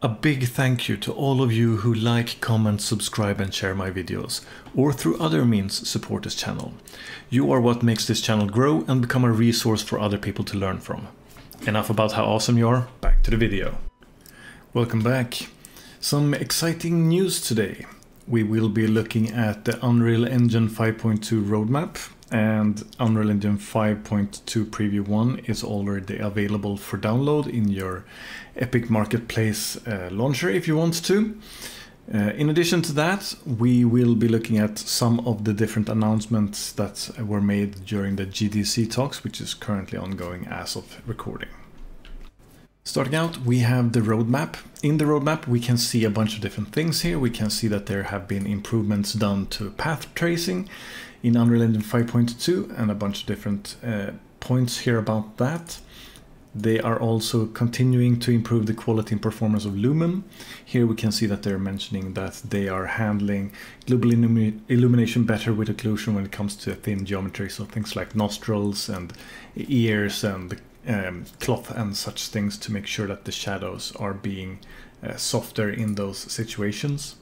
A big thank you to all of you who like, comment, subscribe and share my videos, or through other means support this channel. You are what makes this channel grow and become a resource for other people to learn from. Enough about how awesome you are, back to the video. Welcome back. Some exciting news today. We will be looking at the Unreal Engine 5.2 roadmap and Unreal Engine 5.2 Preview 1 is already available for download in your Epic Marketplace uh, launcher if you want to. Uh, in addition to that, we will be looking at some of the different announcements that were made during the GDC talks, which is currently ongoing as of recording. Starting out, we have the roadmap. In the roadmap, we can see a bunch of different things here. We can see that there have been improvements done to path tracing in Unreal Engine 5.2 and a bunch of different uh, points here about that. They are also continuing to improve the quality and performance of Lumen. Here we can see that they're mentioning that they are handling global illumination better with occlusion when it comes to thin geometry, so things like nostrils and ears and um, cloth and such things to make sure that the shadows are being uh, softer in those situations.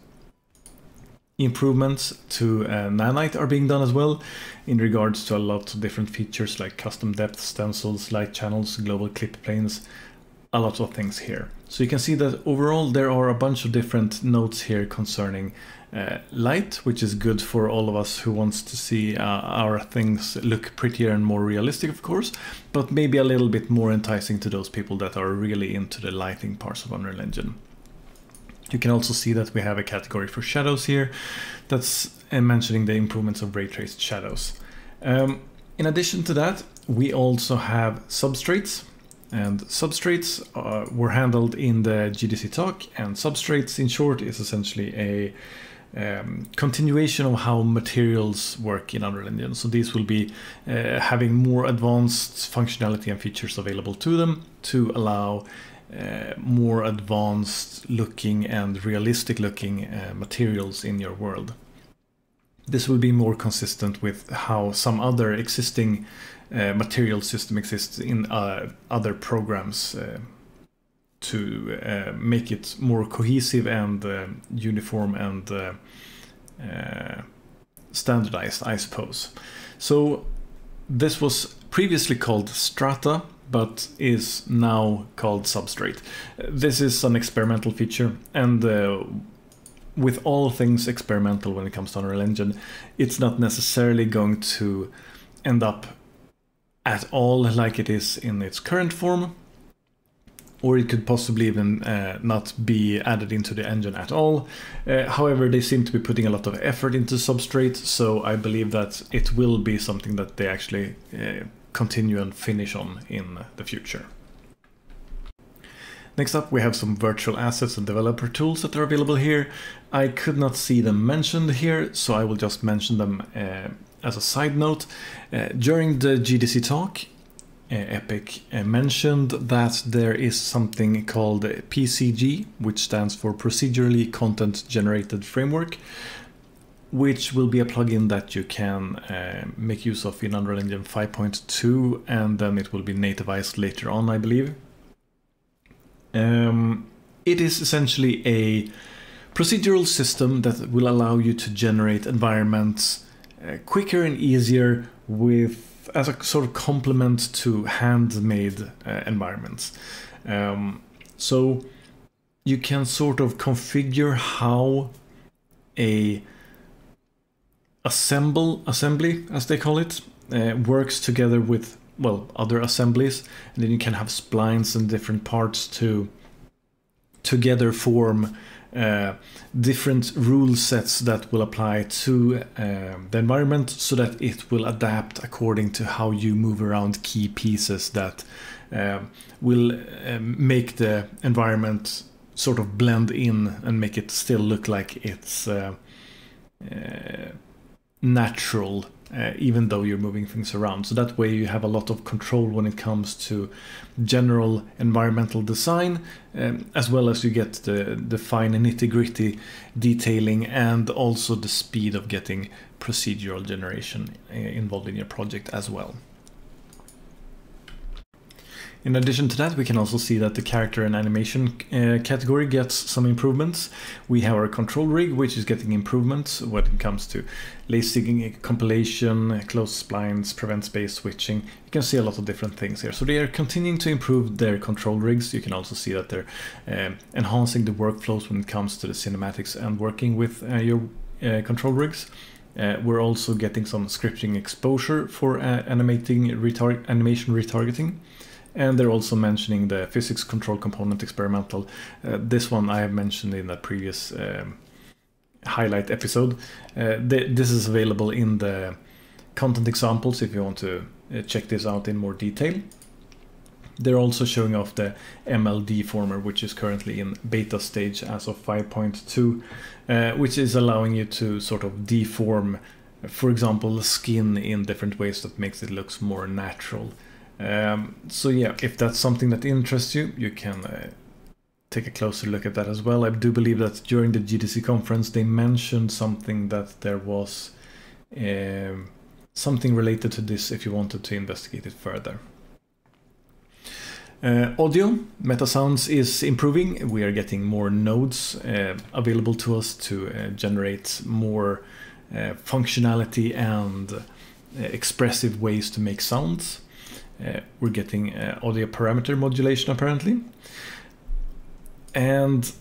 Improvements to uh, Nanite are being done as well in regards to a lot of different features like custom depth stencils, light channels, global clip planes, a lot of things here. So you can see that overall there are a bunch of different notes here concerning uh, light, which is good for all of us who wants to see uh, our things look prettier and more realistic, of course, but maybe a little bit more enticing to those people that are really into the lighting parts of Unreal Engine. You can also see that we have a category for shadows here that's uh, mentioning the improvements of ray traced shadows. Um, in addition to that, we also have substrates and substrates uh, were handled in the GDC talk and substrates in short is essentially a um, continuation of how materials work in Unreal Engine. So these will be uh, having more advanced functionality and features available to them to allow uh, more advanced looking and realistic looking uh, materials in your world. This will be more consistent with how some other existing uh, material system exists in uh, other programs uh, to uh, make it more cohesive and uniform and standardized, I suppose. So this was previously called Strata but is now called Substrate. This is an experimental feature, and uh, with all things experimental when it comes to Unreal Engine, it's not necessarily going to end up at all like it is in its current form, or it could possibly even uh, not be added into the engine at all. Uh, however, they seem to be putting a lot of effort into Substrate, so I believe that it will be something that they actually uh, continue and finish on in the future. Next up, we have some virtual assets and developer tools that are available here. I could not see them mentioned here, so I will just mention them uh, as a side note. Uh, during the GDC talk, Epic mentioned that there is something called PCG, which stands for Procedurally Content Generated Framework, which will be a plugin that you can uh, make use of in Unreal Engine 5.2 and then it will be nativized later on, I believe. Um, it is essentially a procedural system that will allow you to generate environments uh, quicker and easier with as a sort of complement to handmade uh, environments. Um, so you can sort of configure how a assemble assembly, as they call it, uh, works together with well other assemblies, and then you can have splines and different parts to together form uh, different rule sets that will apply to uh, the environment so that it will adapt according to how you move around key pieces that uh, will um, make the environment sort of blend in and make it still look like it's uh, uh, natural uh, even though you're moving things around. So that way you have a lot of control when it comes to general environmental design, um, as well as you get the, the fine nitty gritty detailing and also the speed of getting procedural generation uh, involved in your project as well. In addition to that, we can also see that the character and animation uh, category gets some improvements. We have our control rig, which is getting improvements when it comes to lasting compilation, close splines, prevent space switching. You can see a lot of different things here. So they are continuing to improve their control rigs. You can also see that they're um, enhancing the workflows when it comes to the cinematics and working with uh, your uh, control rigs. Uh, we're also getting some scripting exposure for uh, animating retar animation retargeting and they're also mentioning the physics control component experimental. Uh, this one I have mentioned in the previous um, highlight episode. Uh, th this is available in the content examples if you want to uh, check this out in more detail. They're also showing off the ML Deformer, which is currently in beta stage as of 5.2, uh, which is allowing you to sort of deform, for example, the skin in different ways that makes it looks more natural. Um, so yeah, if that's something that interests you, you can uh, take a closer look at that as well. I do believe that during the GDC conference they mentioned something that there was um, something related to this if you wanted to investigate it further. Uh, audio, Metasounds is improving. We are getting more nodes uh, available to us to uh, generate more uh, functionality and uh, expressive ways to make sounds. Uh, we're getting uh, audio parameter modulation apparently. And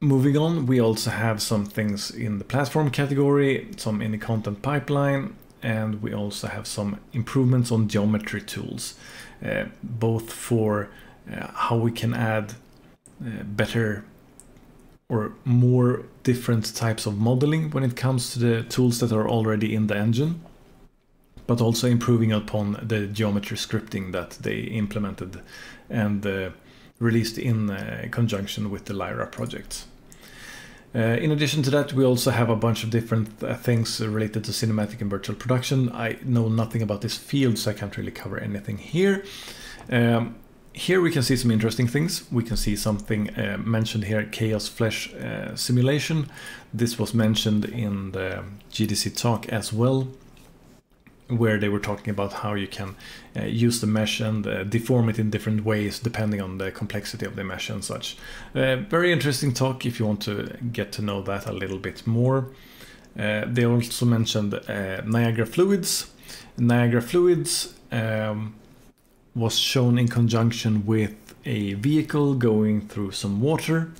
moving on, we also have some things in the platform category, some in the content pipeline, and we also have some improvements on geometry tools, uh, both for uh, how we can add uh, better or more different types of modeling when it comes to the tools that are already in the engine but also improving upon the geometry scripting that they implemented and uh, released in uh, conjunction with the Lyra project. Uh, in addition to that, we also have a bunch of different uh, things related to cinematic and virtual production. I know nothing about this field, so I can't really cover anything here. Um, here we can see some interesting things. We can see something uh, mentioned here, Chaos Flesh uh, simulation. This was mentioned in the GDC talk as well where they were talking about how you can uh, use the mesh and uh, deform it in different ways depending on the complexity of the mesh and such. Uh, very interesting talk if you want to get to know that a little bit more. Uh, they also mentioned uh, Niagara Fluids. Niagara Fluids um, was shown in conjunction with a vehicle going through some water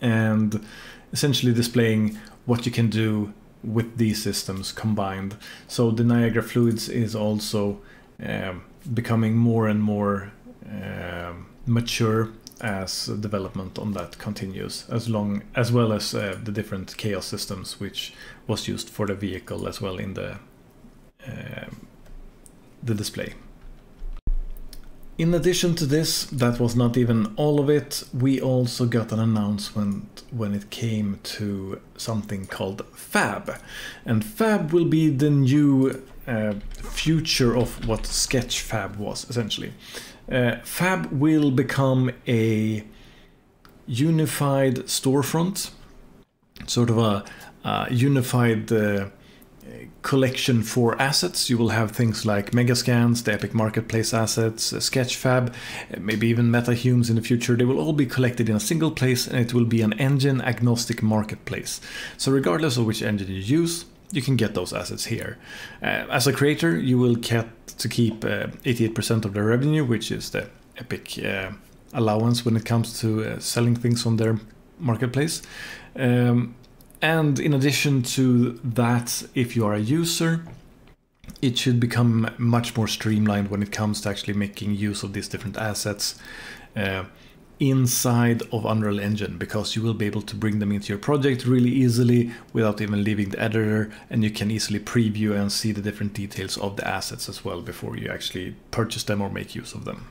and essentially displaying what you can do with these systems combined. So the Niagara Fluids is also um, becoming more and more um, mature as development on that continues, as long as well as uh, the different chaos systems which was used for the vehicle as well in the uh, the display. In addition to this, that was not even all of it, we also got an announcement when it came to something called Fab. And Fab will be the new uh, future of what Sketchfab was, essentially. Uh, Fab will become a unified storefront, sort of a, a unified uh, collection for assets. You will have things like Megascans, the Epic Marketplace assets, Sketchfab, maybe even MetaHumans in the future. They will all be collected in a single place and it will be an engine agnostic marketplace. So regardless of which engine you use, you can get those assets here. Uh, as a creator, you will get to keep 88% uh, of the revenue, which is the Epic uh, allowance when it comes to uh, selling things on their marketplace. Um, and in addition to that, if you are a user, it should become much more streamlined when it comes to actually making use of these different assets uh, inside of Unreal Engine because you will be able to bring them into your project really easily without even leaving the editor and you can easily preview and see the different details of the assets as well before you actually purchase them or make use of them.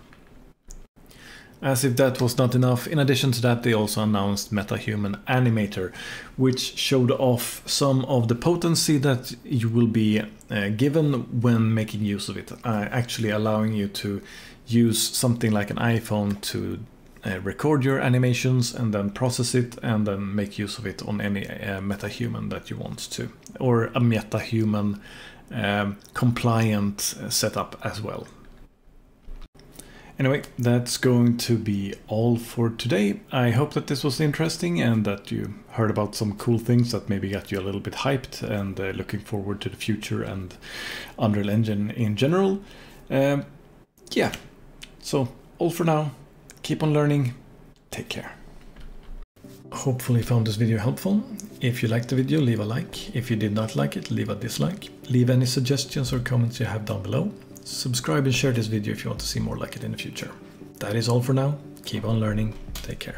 As if that was not enough, in addition to that they also announced MetaHuman Animator, which showed off some of the potency that you will be uh, given when making use of it, uh, actually allowing you to use something like an iPhone to uh, record your animations and then process it and then make use of it on any uh, MetaHuman that you want to, or a MetaHuman um, compliant uh, setup as well. Anyway, that's going to be all for today. I hope that this was interesting and that you heard about some cool things that maybe got you a little bit hyped and uh, looking forward to the future and Unreal Engine in general. Um, yeah, so all for now. Keep on learning. Take care. Hopefully found this video helpful. If you liked the video, leave a like. If you did not like it, leave a dislike. Leave any suggestions or comments you have down below. Subscribe and share this video if you want to see more like it in the future. That is all for now. Keep on learning. Take care.